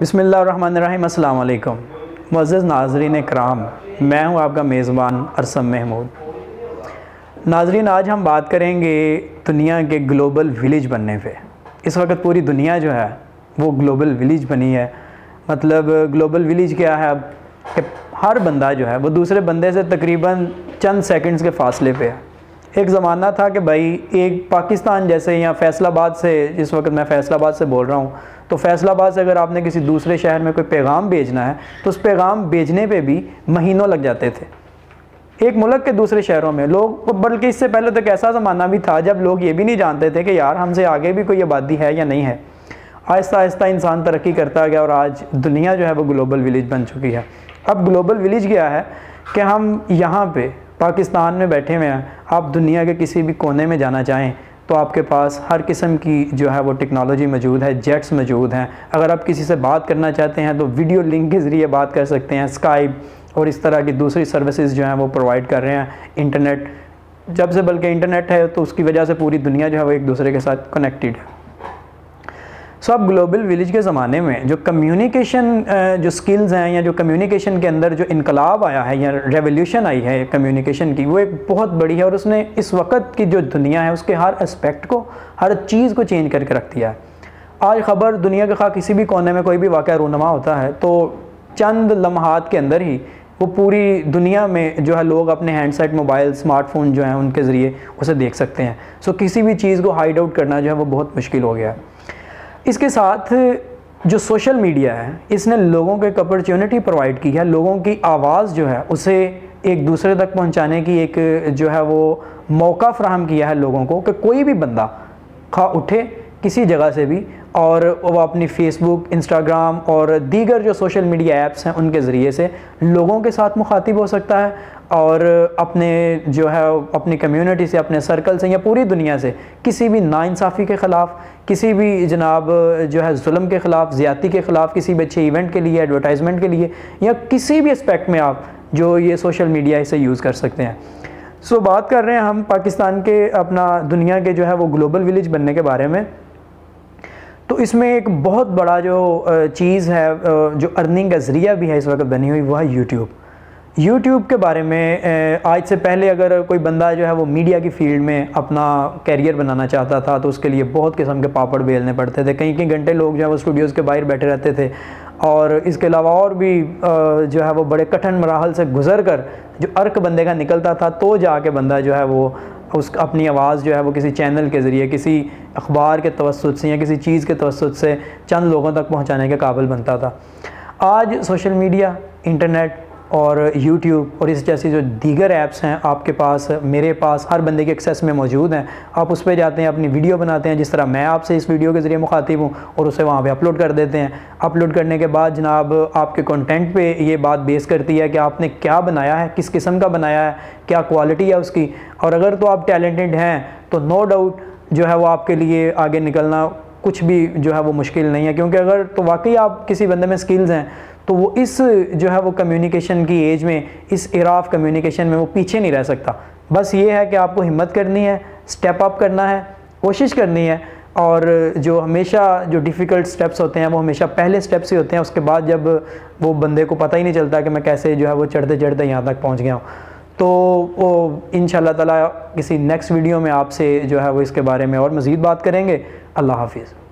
बिसमीम अल्लाम मज़ नाजरीन कराम मैं हूँ आपका मेज़बान अरसम महमूद। नाजरीन, आज हम बात करेंगे दुनिया के ग्लोबल विलेज बनने पे। इस वक्त पूरी दुनिया जो है, वो ग्लोबल विलेज बनी है। मतलब ग्लोबल विलेज क्या है? अब कि हर बंदा जो है, वो दूसरे बंदे से तकरीबन चंद सेकंड्स के फासले पे है। एक ज़माना था कि भाई एक पाकिस्तान जैसे या फैसलाबाद से, जिस वक्त मैं फैसलाबाद से बोल रहा हूँ तो फैसलाबाद से अगर आपने किसी दूसरे शहर में कोई पैगाम भेजना है तो उस पैगाम भेजने पे भी महीनों लग जाते थे। एक मुल्क के दूसरे शहरों में लोग बल्कि इससे पहले तो एक ऐसा ज़माना भी था जब लोग ये भी नहीं जानते थे कि यार हमसे आगे भी कोई आबादी है या नहीं है। आहिस्ता आहिस्ता इंसान तरक्की करता गया और आज दुनिया जो है वो ग्लोबल विलेज बन चुकी है। अब ग्लोबल विलेज क्या है कि हम यहाँ पे पाकिस्तान में बैठे हुए हैं। आप दुनिया के किसी भी कोने में जाना चाहें तो आपके पास हर किस्म की जो है वो टेक्नोलॉजी मौजूद है जेट्स मौजूद हैं। अगर आप किसी से बात करना चाहते हैं तो वीडियो लिंक के ज़रिए बात कर सकते हैं स्काइप और इस तरह की दूसरी सर्विसेज़ जो हैं वो प्रोवाइड कर रहे हैं। इंटरनेट जब से बल्कि इंटरनेट है तो उसकी वजह से पूरी दुनिया जो है वो एक दूसरे के साथ कनेक्टेड है। सो अब ग्लोबल विलेज के ज़माने में जो कम्युनिकेशन जो स्किल्स हैं या जो कम्युनिकेशन के अंदर जो इनकलाब आया है या रेवोल्यूशन आई है कम्युनिकेशन की, वो एक बहुत बड़ी है और उसने इस वक्त की जो दुनिया है, उसके हर एस्पेक्ट को, हर चीज़ को चेंज करके रख दिया है। आज ख़बर दुनिया के खा किसी भी कोने में कोई भी वाक़ रूनमा होता है तो चंद लम्हात के अंदर ही वो पूरी दुनिया में जो है लोग अपने हैंडसेट मोबाइल स्मार्टफ़ोन जो हैं, उनके ज़रिए उसे देख सकते हैं। सो किसी भी चीज़ को हाइड आउट करना जो है वो बहुत मुश्किल हो गया है। इसके साथ जो सोशल मीडिया है, इसने लोगों को एक अपॉर्चुनिटी प्रोवाइड की है। लोगों की आवाज़ जो है, उसे एक दूसरे तक पहुँचाने की एक जो है वो मौका फ्राहम किया है लोगों को कि कोई भी बंदा खा उठे किसी जगह से भी, और वो अपनी फेसबुक इंस्टाग्राम और दीगर जो सोशल मीडिया ऐप्स हैं, उनके ज़रिए से लोगों के साथ मुखातिब हो सकता है, और अपने जो है, अपनी कम्युनिटी से, अपने सर्कल से, या पूरी दुनिया से किसी भी नाइंसाफ़ी के ख़िलाफ़, किसी भी जनाब जो है, जुल्म के ख़िलाफ़, ज़्यादती के ख़िलाफ़, किसी भी अच्छे इवेंट के लिए एडवर्टाइजमेंट के लिए, या किसी भी एस्पेक्ट में आप जो ये सोशल मीडिया इसे यूज़ कर सकते हैं। सो बात कर रहे हैं हम पाकिस्तान के, अपना दुनिया के जो है, वो ग्लोबल विलेज बनने के बारे में। तो इसमें एक बहुत बड़ा जो चीज़ है जो अर्निंग का ज़रिया भी है इस वक्त बनी हुई वो है यूट्यूब यूट्यूब के बारे में आज से पहले अगर कोई बंदा जो है वो मीडिया की फ़ील्ड में अपना कैरियर बनाना चाहता था तो उसके लिए बहुत किस्म के पापड़ बेलने पड़ते थे। कई कई घंटे लोग जो है वो स्टूडियोज़ के बाहर बैठे रहते थे और इसके अलावा और भी जो है वो बड़े कठिन मराहल से गुजर कर जो अर्क बंदे का निकलता था तो जाके बंदा जो है वो उस अपनी आवाज़ जो है वो किसी चैनल के ज़रिए, किसी अखबार के तवसत से या किसी चीज़ के तवसत से चंद लोगों तक पहुँचाने के काबिल बनता था। आज सोशल मीडिया, इंटरनेट और यूट्यूब और इस जैसी जो दीगर ऐप्स हैं आपके पास, मेरे पास, हर बंदे के एक्सेस में मौजूद हैं। आप उस पर जाते हैं, अपनी वीडियो बनाते हैं, जिस तरह मैं आपसे इस वीडियो के ज़रिए मुखातिब हूँ और उसे वहाँ पे अपलोड कर देते हैं। अपलोड करने के बाद जनाब, आपके कंटेंट पे ये बात बेस करती है कि आपने क्या बनाया है, किस किस्म का बनाया है, क्या क्वालिटी है उसकी। और अगर तो आप टैलेंटेड हैं तो नो डाउट जो है वो आपके लिए आगे निकलना कुछ भी जो है वो मुश्किल नहीं है। क्योंकि अगर तो वाकई आप किसी बंदे में स्किल्स हैं तो वो इस जो है वो कम्युनिकेशन की एज में, इस इराफ कम्युनिकेशन में वो पीछे नहीं रह सकता। बस ये है कि आपको हिम्मत करनी है स्टेप अप करना है, कोशिश करनी है और जो हमेशा जो डिफ़िकल्ट स्टेप्स होते हैं, वो हमेशा पहले स्टेप्स ही होते हैं, उसके बाद जब वो बंदे को पता ही नहीं चलता कि मैं कैसे जो है वो चढ़ते चढ़ते यहाँ तक पहुँच गया हूँ। तो वो इन ताला किसी नेक्स्ट वीडियो में आपसे जो है वो इसके बारे में और मज़ीद बात करेंगे। अल्लाह हाफिज़।